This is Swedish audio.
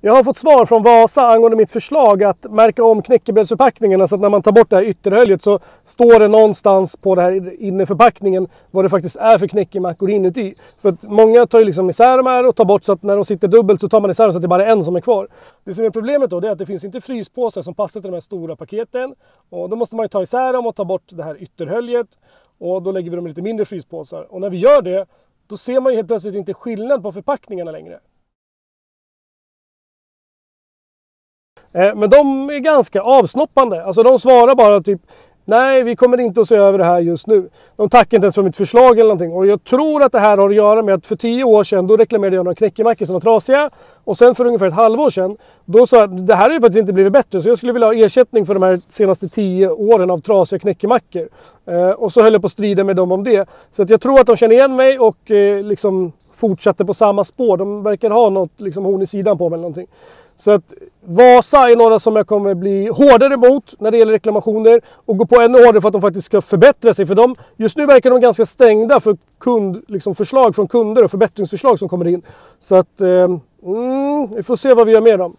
Jag har fått svar från Vasa angående mitt förslag att märka om knäckebrödsförpackningarna så att när man tar bort det här ytterhöljet så står det någonstans på det här inneförpackningen vad det faktiskt är för knäckemackor inuti. För att många tar ju liksom isär de här och tar bort så att när de sitter dubbelt så tar man isär dem så att det bara är en som är kvar. Det som är problemet då det är att det finns inte fryspåsar som passar till de här stora paketen och då måste man ju ta isär dem och ta bort det här ytterhöljet och då lägger vi dem i lite mindre fryspåsar och när vi gör det då ser man ju helt plötsligt inte skillnad på förpackningarna längre. Eh, men de är ganska avsnoppande. Alltså de svarar bara typ Nej, vi kommer inte att se över det här just nu. De tackar inte ens för mitt förslag eller någonting. Och jag tror att det här har att göra med att för tio år sedan då reklamerade jag några knäckemackor som var trasiga. Och sen för ungefär ett halvår sedan då sa jag att det här har ju faktiskt inte blivit bättre. Så jag skulle vilja ha ersättning för de här senaste tio åren av trasiga knäckemackor. Eh, och så höll jag på att strida med dem om det. Så att jag tror att de känner igen mig och eh, liksom fortsätter på samma spår. De verkar ha något liksom, horn i sidan på mig eller någonting. Så att Vasa är några som jag kommer bli hårdare mot när det gäller reklamationer och gå på ännu hårdare för att de faktiskt ska förbättra sig. För de, just nu verkar de ganska stängda för kund, liksom förslag från kunder och förbättringsförslag som kommer in. Så att eh, mm, vi får se vad vi gör med dem.